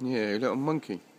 Yeah, little monkey.